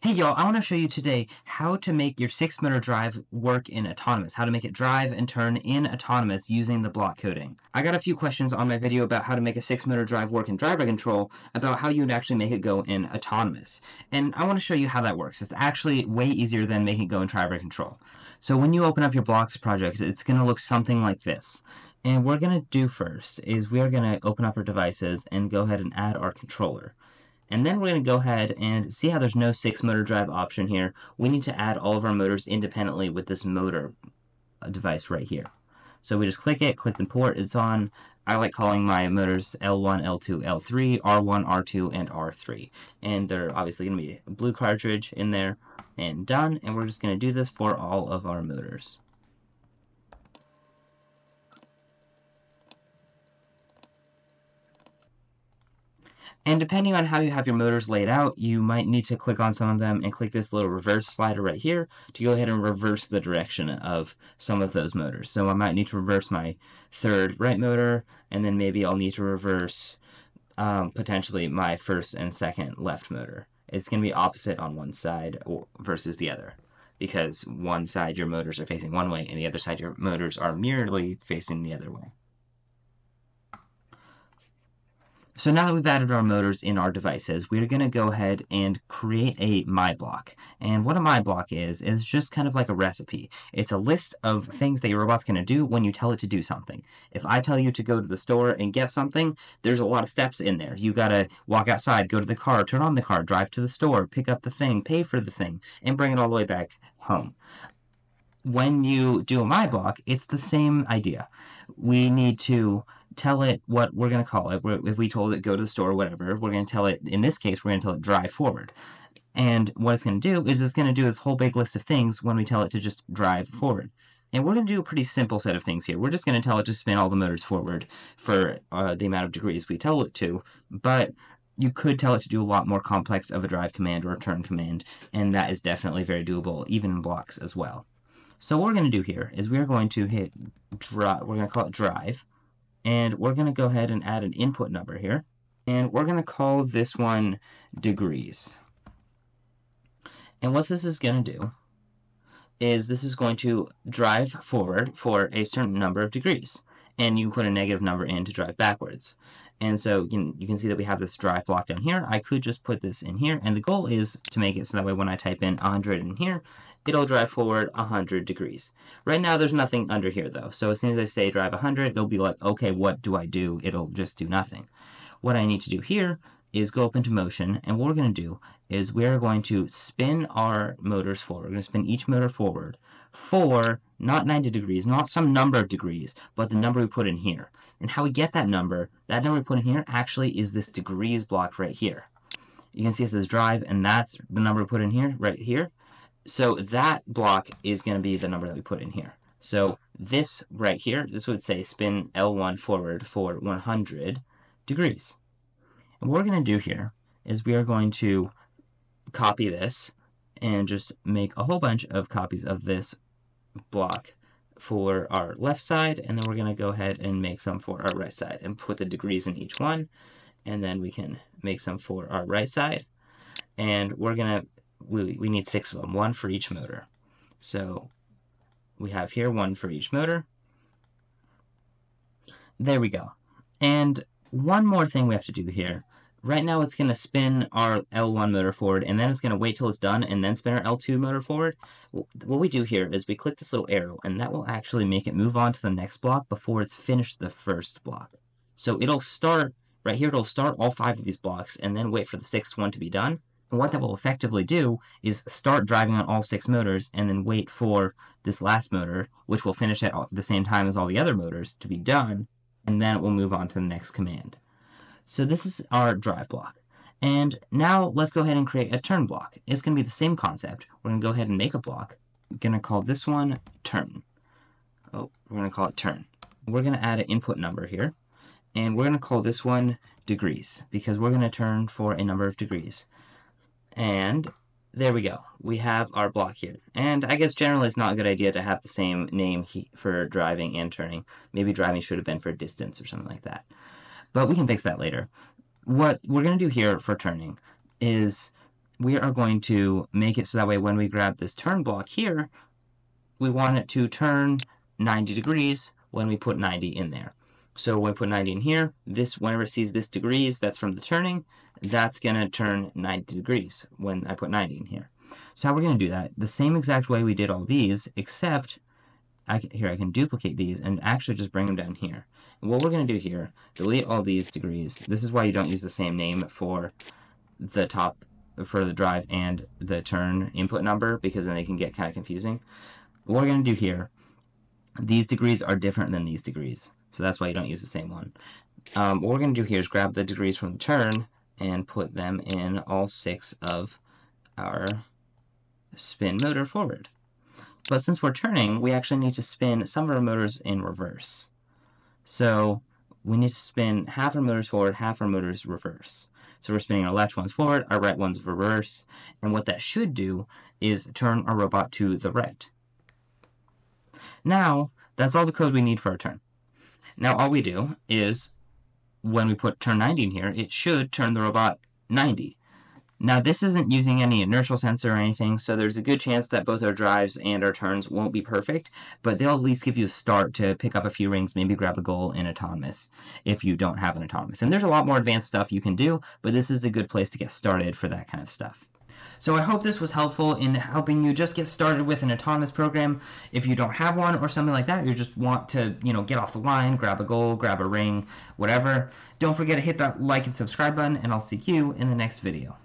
Hey y'all, I want to show you today how to make your 6 motor drive work in Autonomous, how to make it drive and turn in Autonomous using the block coding. I got a few questions on my video about how to make a 6 motor drive work in driver control, about how you would actually make it go in Autonomous. And I want to show you how that works. It's actually way easier than making it go in driver control. So when you open up your blocks project, it's going to look something like this. And what we're going to do first is we are going to open up our devices and go ahead and add our controller. And then we're going to go ahead and see how there's no 6 motor drive option here. We need to add all of our motors independently with this motor uh, device right here. So we just click it, click the port, it's on. I like calling my motors L1, L2, L3, R1, R2, and R3. And they're obviously going to be a blue cartridge in there and done. And we're just going to do this for all of our motors. And depending on how you have your motors laid out, you might need to click on some of them and click this little reverse slider right here to go ahead and reverse the direction of some of those motors. So I might need to reverse my third right motor, and then maybe I'll need to reverse um, potentially my first and second left motor. It's going to be opposite on one side versus the other because one side your motors are facing one way and the other side your motors are merely facing the other way. So now that we've added our motors in our devices, we're going to go ahead and create a My Block. And what a My Block is, is just kind of like a recipe. It's a list of things that your robot's going to do when you tell it to do something. If I tell you to go to the store and get something, there's a lot of steps in there. You got to walk outside, go to the car, turn on the car, drive to the store, pick up the thing, pay for the thing, and bring it all the way back home when you do a my block, it's the same idea. We need to tell it what we're going to call it. If we told it go to the store or whatever, we're going to tell it, in this case, we're going to tell it drive forward. And what it's going to do is it's going to do this whole big list of things when we tell it to just drive forward. And we're going to do a pretty simple set of things here. We're just going to tell it to spin all the motors forward for uh, the amount of degrees we tell it to. But you could tell it to do a lot more complex of a drive command or a turn command, and that is definitely very doable, even in blocks as well. So what we're going to do here is we're going to hit drive, we're going to call it drive, and we're going to go ahead and add an input number here, and we're going to call this one degrees. And what this is going to do is this is going to drive forward for a certain number of degrees, and you put a negative number in to drive backwards. And so you can, you can see that we have this drive block down here. I could just put this in here, and the goal is to make it so that way when I type in 100 in here, it'll drive forward 100 degrees. Right now there's nothing under here though, so as soon as I say drive 100, it'll be like, okay, what do I do? It'll just do nothing. What I need to do here is go up into motion, and what we're going to do is we're going to spin our motors forward. We're going to spin each motor forward for not 90 degrees, not some number of degrees, but the number we put in here. And how we get that number, that number we put in here actually is this degrees block right here. You can see it says drive, and that's the number we put in here, right here. So that block is going to be the number that we put in here. So this right here, this would say spin L1 forward for 100 degrees. And what we're going to do here is we are going to copy this and just make a whole bunch of copies of this block for our left side and then we're going to go ahead and make some for our right side and put the degrees in each one and then we can make some for our right side. And we're going to we, we need six of them one for each motor. So we have here one for each motor. There we go. And one more thing we have to do here Right now it's going to spin our L1 motor forward and then it's going to wait till it's done and then spin our L2 motor forward. What we do here is we click this little arrow and that will actually make it move on to the next block before it's finished the first block. So it'll start, right here it'll start all five of these blocks and then wait for the sixth one to be done. And what that will effectively do is start driving on all six motors and then wait for this last motor, which will finish at the same time as all the other motors, to be done, and then it will move on to the next command. So this is our drive block. And now let's go ahead and create a turn block. It's going to be the same concept. We're going to go ahead and make a block. I'm going to call this one turn. Oh, we're going to call it turn. We're going to add an input number here. And we're going to call this one degrees because we're going to turn for a number of degrees. And there we go. We have our block here. And I guess generally it's not a good idea to have the same name for driving and turning. Maybe driving should have been for distance or something like that but we can fix that later. What we're going to do here for turning is we are going to make it so that way when we grab this turn block here, we want it to turn 90 degrees when we put 90 in there. So when we put 90 in here, this whenever it sees this degrees, that's from the turning, that's going to turn 90 degrees when I put 90 in here. So how we're going to do that, the same exact way we did all these, except I can, here I can duplicate these and actually just bring them down here. And what we're going to do here, delete all these degrees. This is why you don't use the same name for the top, for the drive and the turn input number, because then they can get kind of confusing. What we're going to do here, these degrees are different than these degrees. So that's why you don't use the same one. Um, what we're going to do here is grab the degrees from the turn and put them in all six of our spin motor forward. But since we're turning, we actually need to spin some of our motors in reverse. So we need to spin half our motors forward, half our motors reverse. So we're spinning our left ones forward, our right ones reverse, and what that should do is turn our robot to the right. Now, that's all the code we need for our turn. Now all we do is, when we put turn 90 in here, it should turn the robot 90. Now this isn't using any inertial sensor or anything, so there's a good chance that both our drives and our turns won't be perfect, but they'll at least give you a start to pick up a few rings, maybe grab a goal in autonomous if you don't have an autonomous. And there's a lot more advanced stuff you can do, but this is a good place to get started for that kind of stuff. So I hope this was helpful in helping you just get started with an autonomous program. If you don't have one or something like that, you just want to, you know, get off the line, grab a goal, grab a ring, whatever. Don't forget to hit that like and subscribe button, and I'll see you in the next video.